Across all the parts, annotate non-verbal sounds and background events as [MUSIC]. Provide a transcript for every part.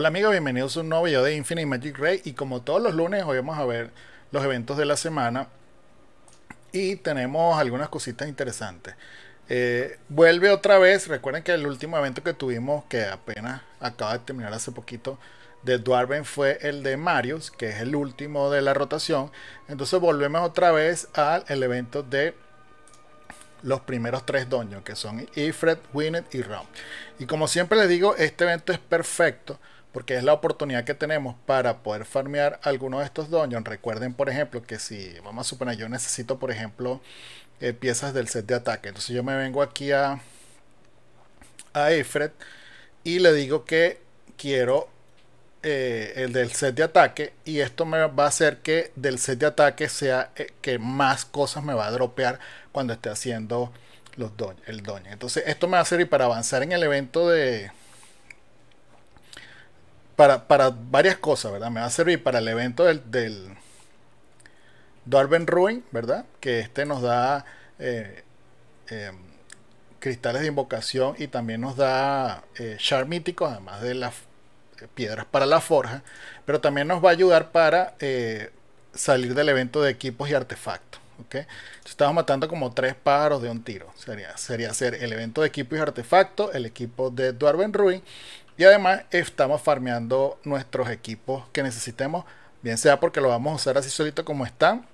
Hola amigos, bienvenidos a un nuevo video de Infinite Magic Ray y como todos los lunes hoy vamos a ver los eventos de la semana y tenemos algunas cositas interesantes. Eh, vuelve otra vez, recuerden que el último evento que tuvimos que apenas acaba de terminar hace poquito de Dwarven fue el de Marius, que es el último de la rotación. Entonces volvemos otra vez al evento de los primeros tres doños que son Ifred, Winnet y Ram. Y como siempre les digo, este evento es perfecto porque es la oportunidad que tenemos para poder farmear algunos de estos dungeons. Recuerden, por ejemplo, que si, vamos a suponer, yo necesito, por ejemplo, eh, piezas del set de ataque. Entonces yo me vengo aquí a, a Ifred y le digo que quiero eh, el del set de ataque y esto me va a hacer que del set de ataque sea eh, que más cosas me va a dropear cuando esté haciendo los el doña. Entonces esto me va a servir para avanzar en el evento de, para, varias cosas, ¿verdad? Me va a servir para el evento del, del Darben Ruin, ¿verdad? Que este nos da eh, em, cristales de invocación y también nos da eh, char míticos, además de las eh, piedras para la forja, pero también nos va a ayudar para eh, salir del evento de equipos y artefactos. ¿okay? Estamos matando como tres pájaros de un tiro. Sería, sería hacer el evento de equipos y artefactos, el equipo de Dwarven Ruin y además estamos farmeando nuestros equipos que necesitemos, bien sea porque lo vamos a usar así solito como están,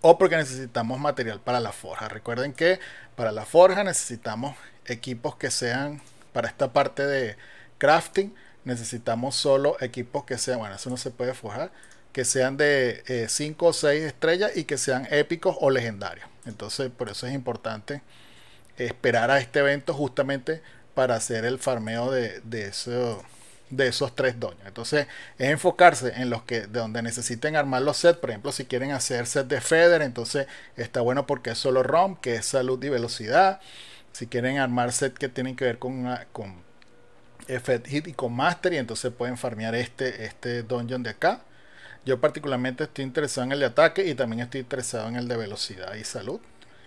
o porque necesitamos material para la forja. Recuerden que para la forja necesitamos equipos que sean, para esta parte de crafting, necesitamos solo equipos que sean, bueno, eso no se puede forjar, que sean de 5 eh, o 6 estrellas y que sean épicos o legendarios. Entonces, por eso es importante esperar a este evento justamente para hacer el farmeo de, de, de esos tres doños. Entonces es enfocarse en los que de donde necesiten armar los sets. Por ejemplo, si quieren hacer set de Feder, entonces está bueno porque es solo ROM, que es salud y velocidad. Si quieren armar set que tienen que ver con, con Effect Hit y con Master, y entonces pueden farmear este, este dungeon de acá. Yo particularmente estoy interesado en el de ataque y también estoy interesado en el de velocidad y salud.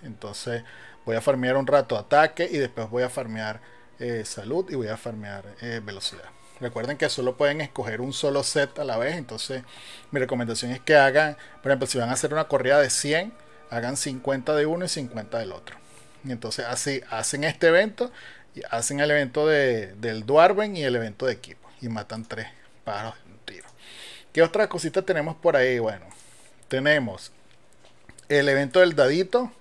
Entonces voy a farmear un rato ataque y después voy a farmear eh, salud y voy a farmear eh, velocidad. Recuerden que solo pueden escoger un solo set a la vez. Entonces, mi recomendación es que hagan, por ejemplo, si van a hacer una corrida de 100, hagan 50 de uno y 50 del otro. Y entonces, así hacen este evento, y hacen el evento de, del Dwarven y el evento de equipo. Y matan tres pájaros de un tiro. ¿Qué otras cositas tenemos por ahí? Bueno, tenemos el evento del dadito,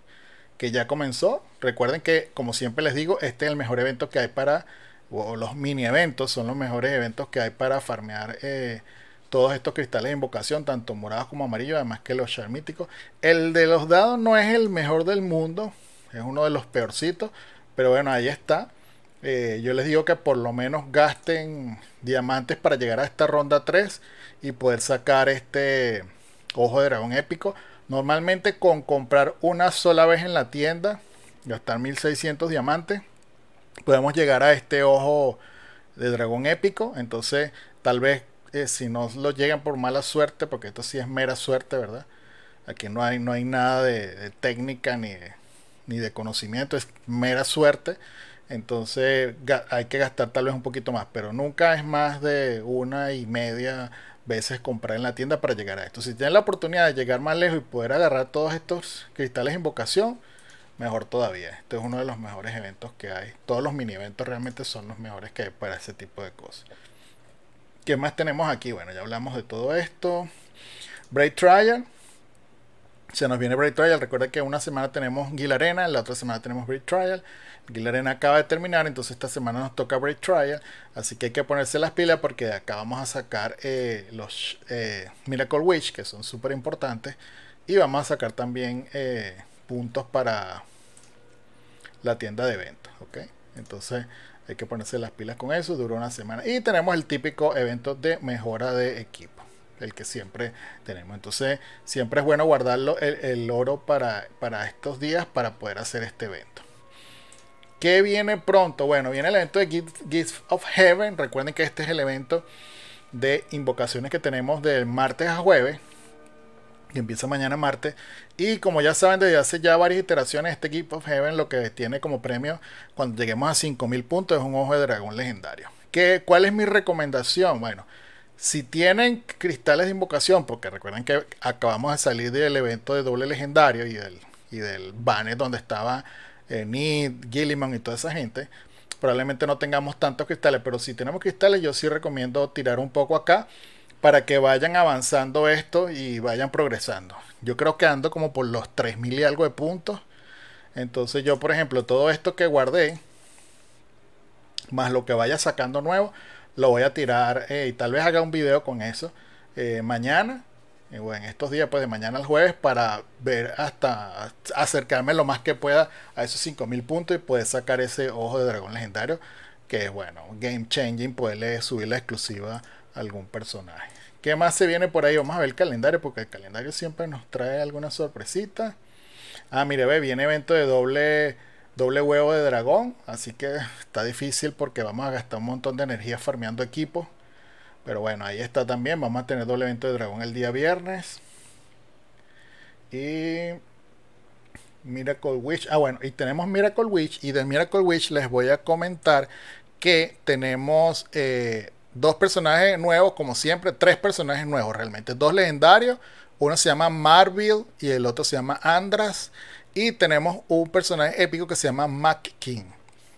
que ya comenzó. Recuerden que, como siempre les digo, este es el mejor evento que hay para, o los mini eventos son los mejores eventos que hay para farmear eh, todos estos cristales de invocación, tanto morados como amarillos, además que los charmíticos. El de los dados no es el mejor del mundo, es uno de los peorcitos, pero bueno, ahí está. Eh, yo les digo que por lo menos gasten diamantes para llegar a esta ronda 3 y poder sacar este ojo de dragón épico Normalmente con comprar una sola vez en la tienda, gastar 1600 diamantes, podemos llegar a este ojo de dragón épico. Entonces, tal vez eh, si no lo llegan por mala suerte, porque esto sí es mera suerte, ¿verdad? Aquí no hay, no hay nada de, técnica ni ni de conocimiento, es mera suerte. Entonces hay que gastar tal vez un poquito más, pero nunca es más de una y media veces comprar en la tienda para llegar a esto. Si tienen la oportunidad de llegar más lejos y poder agarrar todos estos cristales de invocación, mejor todavía. Este es uno de los mejores eventos que hay. Todos los mini eventos realmente son los mejores que hay para ese tipo de cosas. ¿Qué más tenemos aquí? Bueno, ya hablamos de todo esto. Braid Trial. Se nos viene Braid Trial. Recuerda que una semana tenemos Guild Arena, la otra semana tenemos Braid Trial. Guild Arena acaba de terminar, entonces esta semana nos toca Break Trial. Así que hay que ponerse las pilas porque de acá vamos a sacar eh, los eh, Miracle Witch, que son súper importantes. Y vamos a sacar también eh, puntos para la tienda de eventos. ¿ok? Entonces hay que ponerse las pilas con eso. Dura una semana. Y tenemos el típico evento de mejora de equipo. El que siempre tenemos. Entonces siempre es bueno guardarlo el, oro para, para estos días para poder hacer este evento. ¿Qué viene pronto? Bueno, viene el evento de Gifts of Heaven. Recuerden que este es el evento de invocaciones que tenemos del martes a jueves. Que empieza mañana martes. Y como ya saben, desde hace ya varias iteraciones, este Gift of Heaven lo que tiene como premio cuando lleguemos a 5000 puntos es un ojo de dragón legendario. ¿qué, ¿cuál es mi recomendación? Bueno, si tienen cristales de invocación, porque recuerden que acabamos de salir del evento de doble legendario y del, y del banner donde estaba eh, Nid, Gilliman y toda esa gente, probablemente no tengamos tantos cristales, pero si tenemos cristales, yo sí recomiendo tirar un poco acá para que vayan avanzando esto y vayan progresando. Yo creo que ando como por los 3000 y algo de puntos. Entonces yo, por ejemplo, todo esto que guardé, más lo que vaya sacando nuevo, lo voy a tirar eh, y tal vez haga un video con eso eh, mañana y bueno, estos días, pues de mañana al jueves, para ver hasta acercarme lo más que pueda a esos 5000 puntos y poder sacar ese ojo de dragón legendario. Que es bueno, game changing, poderle subir la exclusiva algún personaje. ¿Qué más se viene por ahí? Vamos a ver el calendario, porque el calendario siempre nos trae alguna sorpresita. Ah, mire, ve, viene evento de doble, doble huevo de dragón. Así que está difícil porque vamos a gastar un montón de energía farmeando equipos. Pero bueno, ahí está también. Vamos a tener doble evento de dragón el día viernes. Y Miracle Witch. Ah, bueno, y tenemos Miracle Witch. Y de Miracle Witch les voy a comentar que tenemos eh, dos personajes nuevos, como siempre. Tres personajes nuevos realmente. Dos legendarios. Uno se llama Marvel y el otro se llama Andras. Y tenemos un personaje épico que se llama Mac King.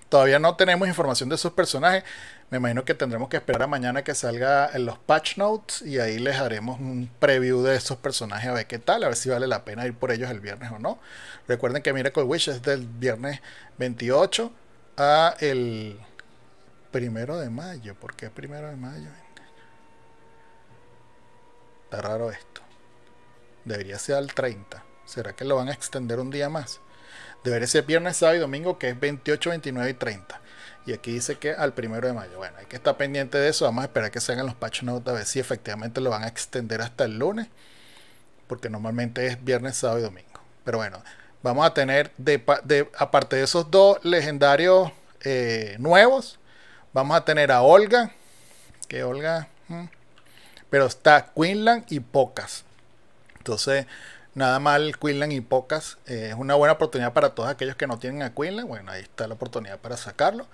Todavía no tenemos información de esos personajes. Me imagino que tendremos que esperar a mañana que salga en los patch notes y ahí les haremos un preview de esos personajes a ver qué tal, a ver si vale la pena ir por ellos el viernes o no. Recuerden que Miracle Wish es del viernes 28 a el primero de mayo. ¿Por qué primero de mayo? Está raro esto. Debería ser al 30. ¿Será que lo van a extender un día más? Debería ser viernes, sábado y domingo, que es 28, 29 y 30. Y aquí dice que al primero de mayo. Bueno, hay que estar pendiente de eso. Vamos a esperar que se hagan los patch notes a ver si efectivamente lo van a extender hasta el lunes. Porque normalmente es viernes, sábado y domingo. Pero bueno, vamos a tener, de, aparte de esos dos legendarios eh, nuevos, vamos a tener a Olga. Que Olga. Hmm, pero está Queenland y Pocas. Entonces, nada mal Queenland y Pocas. Eh, es una buena oportunidad para todos aquellos que no tienen a Queenland. Bueno, ahí está la oportunidad para sacarlo.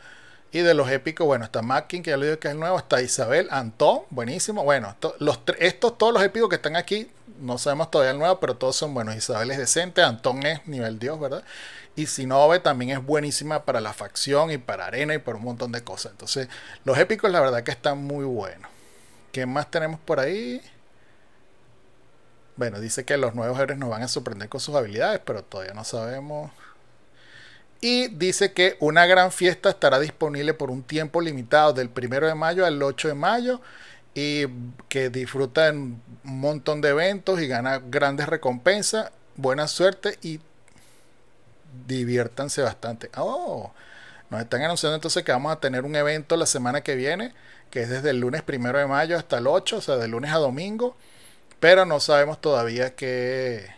Y de los épicos, bueno, está Mackin, que ya le digo que es el nuevo, está Isabel, Antón, buenísimo. Bueno, los, estos, todos los épicos que están aquí, no sabemos todavía el nuevo, pero todos son buenos. Isabel es decente, Antón es nivel Dios, ¿verdad? Y Sinove también es buenísima para la facción y para arena y por un montón de cosas. Entonces, los épicos, la verdad que están muy buenos. ¿Qué más tenemos por ahí? Bueno, dice que los nuevos héroes nos van a sorprender con sus habilidades, pero todavía no sabemos. Y dice que una gran fiesta estará disponible por un tiempo limitado del 1 de mayo al 8 de mayo y que disfrutan un montón de eventos y gana grandes recompensas. Buena suerte y diviértanse bastante. Oh, nos están anunciando entonces que vamos a tener un evento la semana que viene, que es desde el lunes 1 de mayo hasta el 8, o sea, de lunes a domingo, pero no sabemos todavía qué,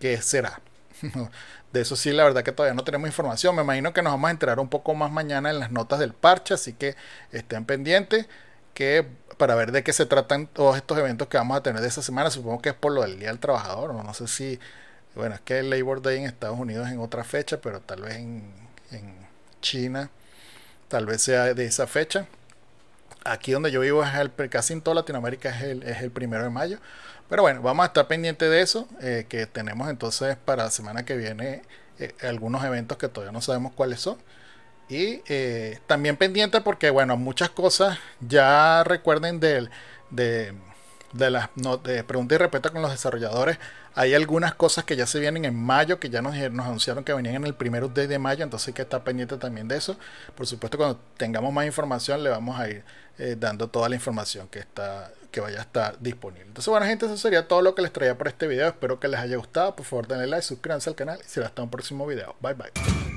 qué será. [LAUGHS] De eso sí, la verdad que todavía no tenemos información. Me imagino que nos vamos a enterar un poco más mañana en las notas del parche, así que estén pendientes que para ver de qué se tratan todos estos eventos que vamos a tener de esta semana. Supongo que es por lo del Día del Trabajador, no sé si, bueno, es que el Labor Day en Estados Unidos es en otra fecha, pero tal vez en, China, tal vez sea de esa fecha. Aquí donde yo vivo es el, casi en toda Latinoamérica es el, es el primero de mayo. Pero bueno, vamos a estar pendientes de eso, eh, que tenemos entonces para la semana que viene eh, algunos eventos que todavía no sabemos cuáles son. Y eh, también pendiente porque, bueno, muchas cosas ya recuerden del, de, de las no, de y respuesta con los desarrolladores. Hay algunas cosas que ya se vienen en mayo, que ya nos, nos anunciaron que venían en el primer update de mayo, entonces hay que estar pendiente también de eso. Por supuesto, cuando tengamos más información, le vamos a ir dando toda la información que está que vaya a estar disponible. Entonces, bueno, gente, eso sería todo lo que les traía por este video. Espero que les haya gustado. Por favor, denle like, suscríbanse al canal y será hasta un próximo video. Bye bye.